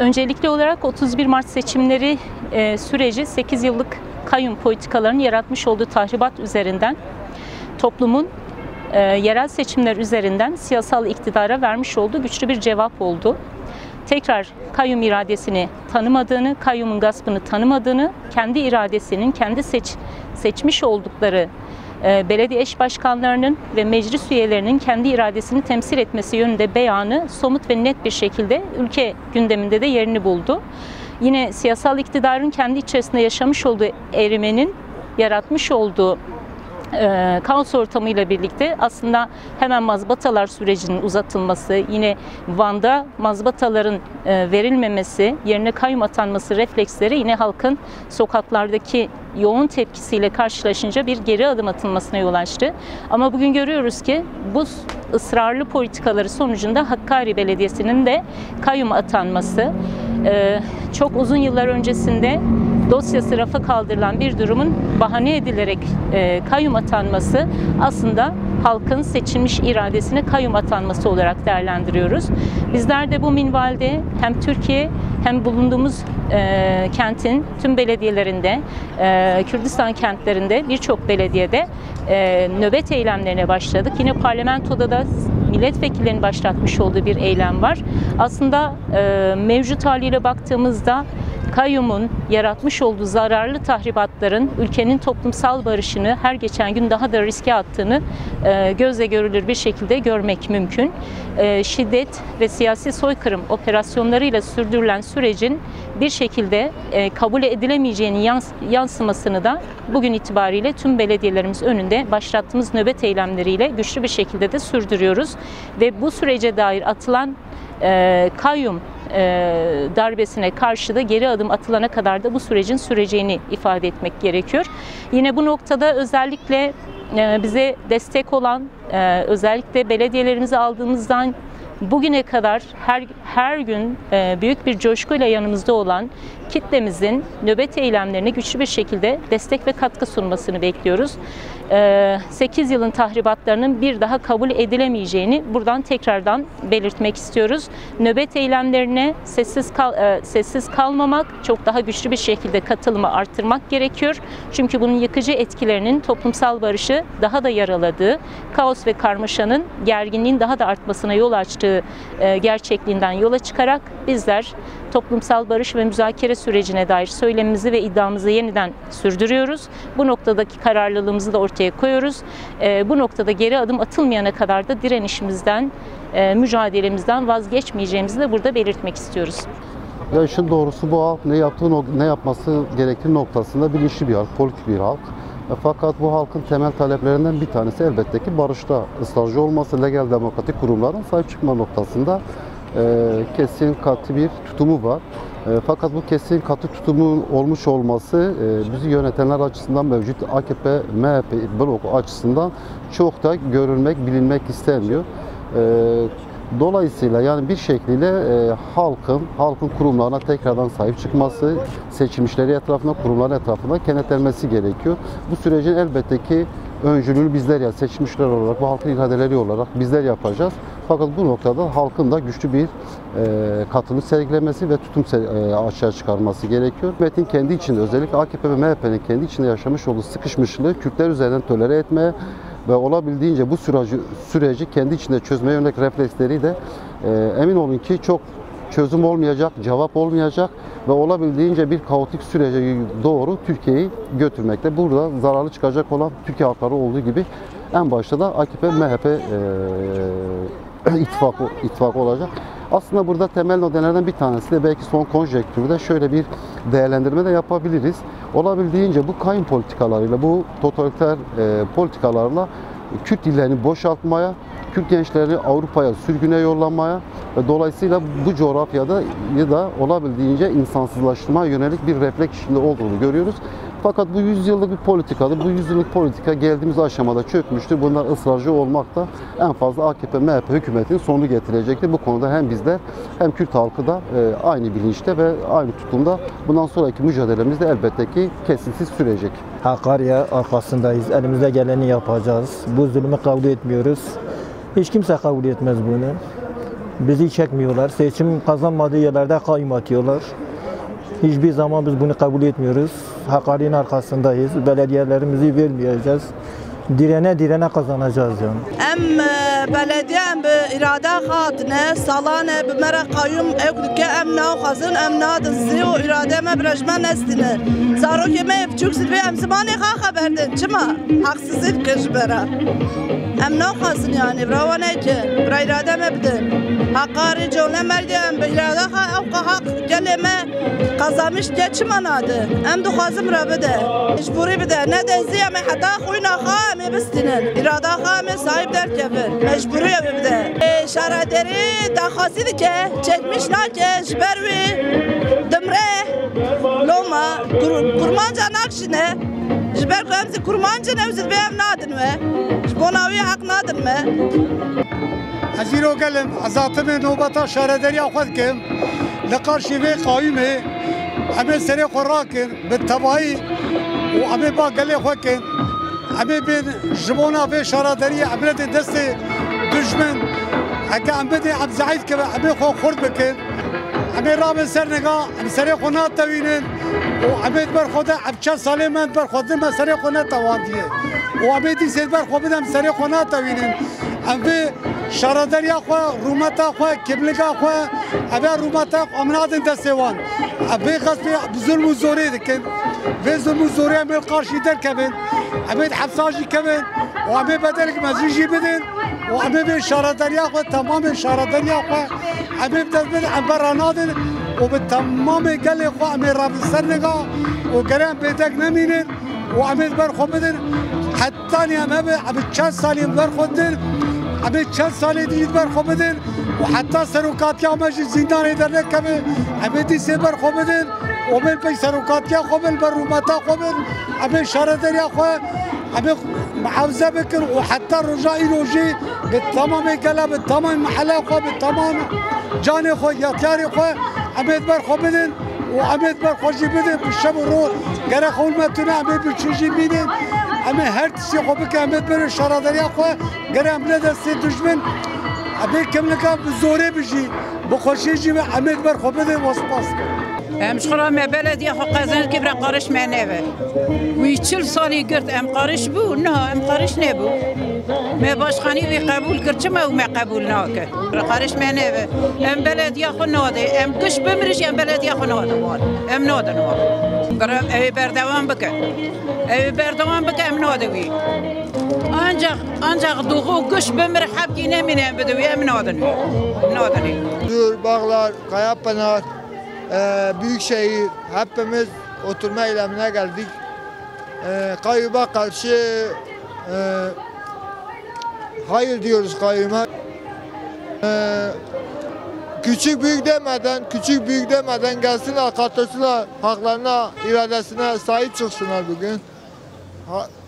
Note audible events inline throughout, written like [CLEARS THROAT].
Öncelikli olarak 31 Mart seçimleri e, süreci 8 yıllık kayyum politikalarının yaratmış olduğu tahribat üzerinden toplumun e, yerel seçimler üzerinden siyasal iktidara vermiş olduğu güçlü bir cevap oldu. Tekrar kayyum iradesini tanımadığını, kayyumun gaspını tanımadığını, kendi iradesinin, kendi seç, seçmiş oldukları belediye eş başkanlarının ve meclis üyelerinin kendi iradesini temsil etmesi yönünde beyanı somut ve net bir şekilde ülke gündeminde de yerini buldu. Yine siyasal iktidarın kendi içerisinde yaşamış olduğu erimenin yaratmış olduğu e, kaos ortamıyla birlikte aslında hemen mazbatalar sürecinin uzatılması, yine Van'da mazbataların e, verilmemesi, yerine kayyum atanması refleksleri yine halkın sokaklardaki yoğun tepkisiyle karşılaşınca bir geri adım atılmasına yol açtı. Ama bugün görüyoruz ki bu ısrarlı politikaları sonucunda Hakkari Belediyesi'nin de kayyum atanması e, çok uzun yıllar öncesinde dosyası rafa kaldırılan bir durumun bahane edilerek e, kayyum atanması aslında halkın seçilmiş iradesine kayyum atanması olarak değerlendiriyoruz. Bizler de bu minvalde hem Türkiye hem bulunduğumuz e, kentin tüm belediyelerinde, e, Kürdistan kentlerinde birçok belediyede e, nöbet eylemlerine başladık. Yine parlamentoda da milletvekillerinin başlatmış olduğu bir eylem var. Aslında e, mevcut haliyle baktığımızda kayyumun yaratmış olduğu zararlı tahribatların ülkenin toplumsal barışını her geçen gün daha da riske attığını e, gözle görülür bir şekilde görmek mümkün. E, şiddet ve siyasi soykırım operasyonlarıyla sürdürülen sürecin bir şekilde e, kabul edilemeyeceğinin yans yansımasını da bugün itibariyle tüm belediyelerimiz önünde başlattığımız nöbet eylemleriyle güçlü bir şekilde de sürdürüyoruz. Ve bu sürece dair atılan e, kayyum e, darbesine karşı da geri adım atılana kadar da bu sürecin süreceğini ifade etmek gerekiyor. Yine bu noktada özellikle e, bize destek olan, e, özellikle belediyelerimizi aldığımızdan bugüne kadar her her gün e, büyük bir coşkuyla yanımızda olan kitlemizin nöbet eylemlerine güçlü bir şekilde destek ve katkı sunmasını bekliyoruz. 8 yılın tahribatlarının bir daha kabul edilemeyeceğini buradan tekrardan belirtmek istiyoruz. Nöbet eylemlerine sessiz kal, sessiz kalmamak, çok daha güçlü bir şekilde katılımı arttırmak gerekiyor. Çünkü bunun yıkıcı etkilerinin toplumsal barışı daha da yaraladığı, kaos ve karmaşanın gerginliğin daha da artmasına yol açtığı gerçekliğinden yola çıkarak bizler toplumsal barış ve müzakere sürecine dair söylemimizi ve iddiamızı yeniden sürdürüyoruz. Bu noktadaki kararlılığımızı da ortaya koyuyoruz. E, bu noktada geri adım atılmayana kadar da direnişimizden, e, mücadelemizden vazgeçmeyeceğimizi de burada belirtmek istiyoruz. Ya işin doğrusu bu halk ne yaptığı ne yapması gerektiği noktasında bilinçli bir halk, politik bir halk. E, fakat bu halkın temel taleplerinden bir tanesi elbette ki barışta ısrarcı olması, legal demokratik kurumların sahip çıkma noktasında kesin katı bir tutumu var. E, fakat bu kesin katı tutumun olmuş olması e, bizi yönetenler açısından mevcut AKP, MHP bloku açısından çok da görülmek, bilinmek istemiyor. Dolayısıyla yani bir şekilde e, halkın, halkın kurumlarına tekrardan sahip çıkması, seçilmişleri etrafında, kurumların etrafında kenetlenmesi gerekiyor. Bu sürecin elbette ki öncülüğünü bizler ya seçmişler olarak, bu halkın iradeleri olarak bizler yapacağız. Fakat bu noktada halkın da güçlü bir e, katılım sergilemesi ve tutum e, aşağı çıkarması gerekiyor. Hükümetin kendi içinde özellikle AKP ve MHP'nin kendi içinde yaşamış olduğu sıkışmışlığı Kürtler üzerinden tolere etmeye ve olabildiğince bu süreci, süreci kendi içinde çözmeye yönelik refleksleri de e, emin olun ki çok çözüm olmayacak, cevap olmayacak ve olabildiğince bir kaotik sürece doğru Türkiye'yi götürmekte. Burada zararlı çıkacak olan Türkiye halkları olduğu gibi en başta da AKP, MHP e, [CLEARS THROAT] ittifakı, ittifakı olacak. Aslında burada temel nedenlerden bir tanesi de belki son konjektürde şöyle bir değerlendirme de yapabiliriz. Olabildiğince bu kayın politikalarıyla, bu totaliter e, politikalarla Kürt illerini boşaltmaya, Kürt gençlerini Avrupa'ya sürgüne yollamaya ve dolayısıyla bu coğrafyada ya da olabildiğince insansızlaştırmaya yönelik bir refleks içinde olduğunu görüyoruz. Fakat bu yüzyıllık bir politikadır. Bu yüzyıllık politika geldiğimiz aşamada çökmüştür. Bunlar ısrarcı olmak da en fazla AKP, MHP hükümetinin sonunu getirecektir. Bu konuda hem bizler hem Kürt halkı da e, aynı bilinçte ve aynı tutumda. Bundan sonraki mücadelemiz de elbette ki kesintisiz sürecek. Hakkari arkasındayız. Elimizde geleni yapacağız. Bu zulmü kabul etmiyoruz. Hiç kimse kabul etmez bunu. Bizi çekmiyorlar. Seçim kazanmadığı yerlerde kayyum atıyorlar. Hiçbir zaman biz bunu kabul etmiyoruz. Hakkari'nin arkasındayız. Belediyelerimizi vermeyeceğiz. Direne direne kazanacağız yani. ام بلدیه ام به اراده خاطنه سالانه به مرا قیوم اکل که ام ناو خزن ام ناد زی و اراده ما برجمن نستینه زارو که ما بچوک سلوی ام زمانی خواه خبردن چما حقسızlık کش برا ام ناو خزن yani برا نه که برا اراده ما بدن حقاری جونه مردی ام به اراده خواه او که حق گلمه قزاmış که چما ناده ام دو خازم را بده مجبوری بده نه دزی ام حتی خوی نخواه ام بستینن اراده خواه ام sahip der kefir. Mecburi bir de. E, şaraderi dakhasıydı ki çekmiş nake şbervi demre loma kur, kurmanca nakşine Jber kuyamzi kurmanca nevzid beyem nadın ve Jbonavi hak nadın ve حزیرو گلم ازاتم نوبتا شاردری خود کم لقار شیوه قایمه همه سری خوراکن به تبایی و همه با گله خود کن عم بين جمونا في شرادرية عم دستي دجمن. هكا عم بدي عم زعيد كبا عم بيخو خرد بكن. عم رامن سرنقا عم سري خونات توينن. وعم بر خدا عم تشا سالما بر خدا ما سري خونات تواندية وعم بدي سيد بر خدا عم سري خونات توينن. عم بي شرادريا خوا روماتا خوا كبلقا خوا عم روماتا عمناد دستي وان. عم بي بظلم وزوري دكن في وزوري عم القارشي دركبن همه حفظاجی کمن و همه بدل مزیجی بدن و همه به اشاره دریا خود تمام اشاره دریا خود همه بدل بدن امبر نادن و به تمام گل خود همه رفت سر نگاه و گره پیدک نمینن و همه بر خود بدن حتی همه به چند سالی بر خود دن همه چند سال دیگه بر خود بدن و حتی سروکاتی همه زندان در نکمه همه دیسه بر خود بدن اومن پی سروکاتیا خوبن بر رومتا خوبن همه امید یا خواه همه معاوزه بکن و حتی رجای روژی به تمام گله به تمام محله خواه به تمام جان خواه یتیار خواه امید بر خواه بدن و امید بر خوشی بدن، به شب و رو گره خول متونه امید به چوشی بینه امید هر چی خواه بکن امید بر شرادری خواه گره امید دستی دشمن. امید کم نکن به زوره بشی به خوشی جیبه امید بر خواه بده و شخرا ما بلدی خو قزن که برا قارش ما نوه وی چل سالی گرد ام قارش بو نه ام قارش نبو ما باشخانی وی قبول کرد چما و ما قبول ناکه برا قارش ما نوه ام بلدی خو ناده ام کش بمرش ام بلدی خو ناده وار ام ناده نوار برا ای بردوام بکن ای بردوام بکن ام ناده وی ancak ancak doğu kış bömür hep yine mine bedüvi emin adını. Emin adını. Dur, Bağlar, Kayapınar, e, Büyükşehir hepimiz oturma eylemine geldik. E, kayyuba karşı e, hayır diyoruz kayyuma. E, küçük büyük demeden, küçük büyük demeden gelsinler, katılsınlar, haklarına, iradesine sahip çıksınlar bugün.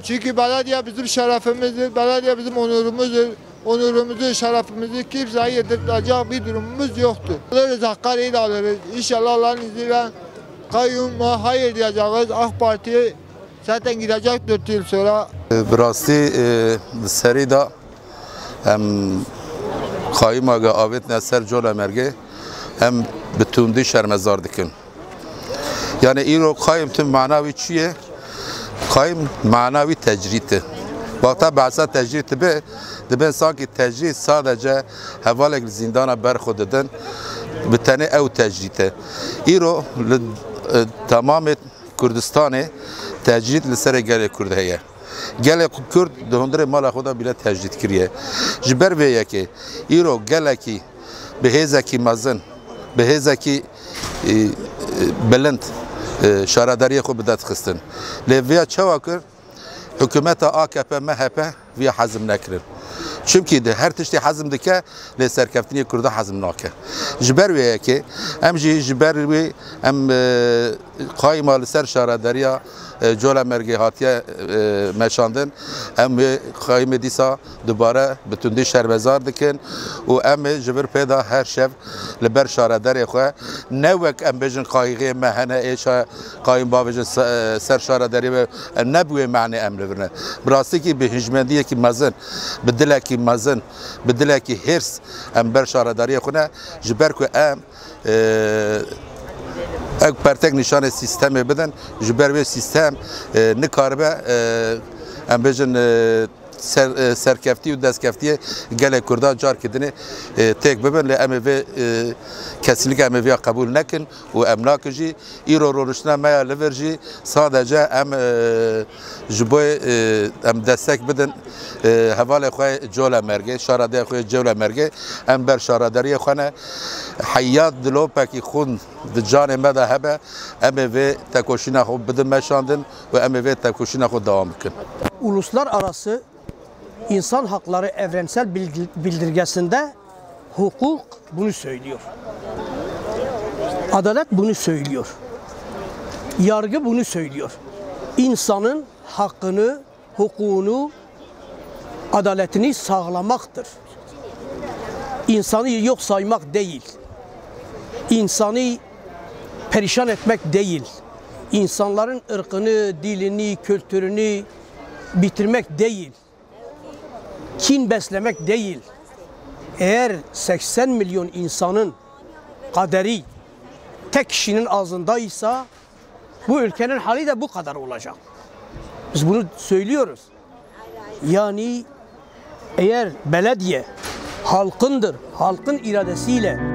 Çünkü belediye bizim şerefimizdir, belediye bizim onurumuzdur onurumuzu, şerefimizi kimseye yedirtecek bir durumumuz yoktu. Alırız, Hakkari'yi de alırız. İnşallah Allah'ın izniyle kayyuma hayır diyeceğiz. AK Parti zaten gidecek 4 yıl sonra. Burası e, e Serida hem kayyum aga avet neser cola merge hem bütün diş hermezar dikin. Yani iro kayyum tüm manavi çiye kayyum manavi tecriti. وقتا بحثا تجرید به دبن سانکی تجرید سادجه حوالک زندان برخود دادن به تنه او تجریده این رو ل- تمام کردستان تجرید لسر گل کرده هیه گل کرد دهندر مال خدا بیله تجرید کریه جبر ویه که ای رو گله کی به هزه کی مزن به هزه کی بلند شارداری خود بدات خستن لیویا چوا کرد hükümeta AKP, MHP vê hezm nekirin. Çimkî de her tiştî hezm dike lê serkeftinê Kurda hezm nake. Ji ber wê yekê em jî ji ber wê em qayma li ser جولا مرگی هاتیه آه، آه، مشاندن ام خایم دیسا دوباره به تندی شرمزار دکن و ام جبر پیدا هر شب لبر شاره در خو نه وک ام بجن قایقی مهنه ایشا قایم با بجن سر آه، شاره در نبوی معنی ام لبرنه براستی که به هجمندی که مزن به کی مزن به کی هرس ام بر شاره در خو نه جبر کو ام ku em ew pertek nîşanê sîstemê bidin ji ber wê سرکفتی و دستکفتی گله کرده جار کدنه تک ببن لی ام وی کسیلی که ام وی قبول نکن و ام ناکجی ایرو رونشنا میا لورجی ساده جا ام جبوی ام دستک بدن هوال خواه جولا مرگه شارده خواه جولا مرگه ام بر شارداری خوانه حیات دلو پاکی خون دجان مده هبه ام تکوشینا خود بدن مشاندن و ام وی تکوشینا خود دوام کن Uluslararası İnsan Hakları Evrensel Bildirgesinde hukuk bunu söylüyor. Adalet bunu söylüyor. Yargı bunu söylüyor. İnsanın hakkını, hukukunu, adaletini sağlamaktır. İnsanı yok saymak değil. İnsanı perişan etmek değil. İnsanların ırkını, dilini, kültürünü bitirmek değil kin beslemek değil. Eğer 80 milyon insanın kaderi tek kişinin ağzındaysa bu ülkenin hali de bu kadar olacak. Biz bunu söylüyoruz. Yani eğer belediye halkındır, halkın iradesiyle